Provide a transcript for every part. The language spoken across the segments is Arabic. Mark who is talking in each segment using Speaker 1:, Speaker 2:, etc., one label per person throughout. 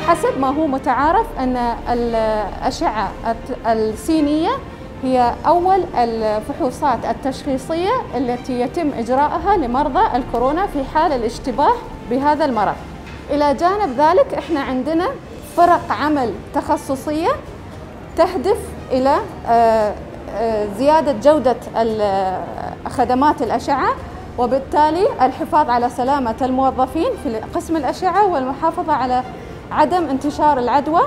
Speaker 1: بحسب ما هو متعارف أن الأشعة السينية هي أول الفحوصات التشخيصية التي يتم إجراءها لمرضى الكورونا في حال الاشتباه بهذا المرض. إلى جانب ذلك إحنا عندنا فرق عمل تخصصية تهدف إلى آه، آه، زيادة جودة خدمات الأشعة وبالتالي الحفاظ على سلامة الموظفين في قسم الأشعة والمحافظة على عدم انتشار العدوى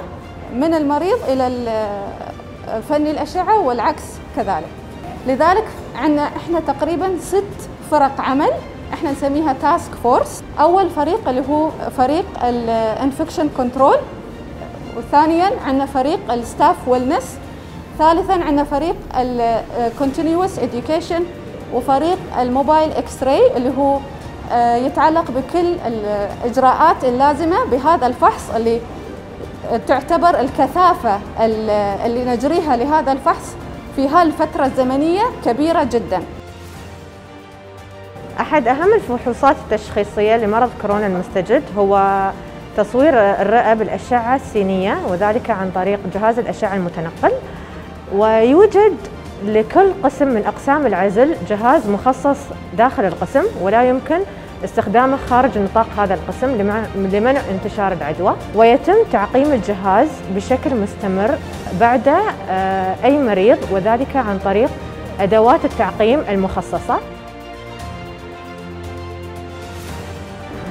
Speaker 1: من المريض إلى فني الأشعة والعكس كذلك. لذلك عندنا إحنا تقريبا ست فرق عمل إحنا نسميها task force أول فريق اللي هو فريق ال infection control وثانيا عندنا فريق ال staff wellness ثالثا عندنا فريق ال continuous education وفريق ال mobile x-ray اللي هو يتعلق بكل الإجراءات اللازمة بهذا الفحص اللي تعتبر الكثافة اللي نجريها لهذا الفحص في هالفتره الزمنية كبيرة جدا.
Speaker 2: أحد أهم الفحوصات التشخيصية لمرض كورونا المستجد هو تصوير الرئة بالأشعة السينية وذلك عن طريق جهاز الأشعة المتنقل ويوجد لكل قسم من أقسام العزل جهاز مخصص داخل القسم ولا يمكن استخدامه خارج نطاق هذا القسم لمنع انتشار العدوى ويتم تعقيم الجهاز بشكل مستمر بعد آه، أي مريض وذلك عن طريق أدوات التعقيم المخصصة.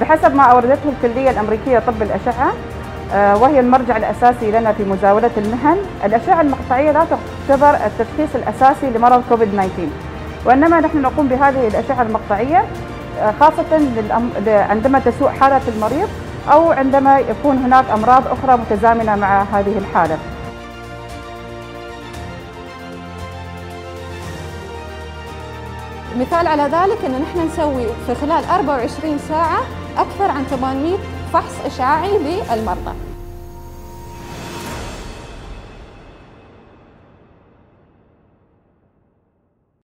Speaker 3: بحسب ما أوردته الكلية الأمريكية طب الأشعة آه، وهي المرجع الأساسي لنا في مزاولة المهن الأشعة المقطعية لا تعتبر التشخيص الأساسي لمرض كوفيد 19 وإنما نحن نقوم بهذه الأشعة المقطعية خاصة عندما تسوء حالة المريض أو عندما يكون هناك أمراض أخرى متزامنة مع هذه الحالة.
Speaker 1: مثال على ذلك أن نحن نسوي في خلال 24 ساعة أكثر عن 800 فحص إشعاعي للمرضى.